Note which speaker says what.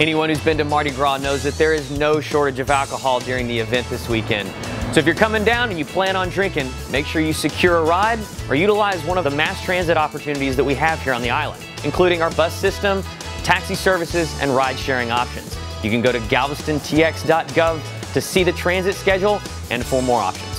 Speaker 1: Anyone who's been to Mardi Gras knows that there is no shortage of alcohol during the event this weekend. So if you're coming down and you plan on drinking, make sure you secure a ride or utilize one of the mass transit opportunities that we have here on the island, including our bus system, taxi services, and ride sharing options. You can go to galvestontx.gov to see the transit schedule and for more options.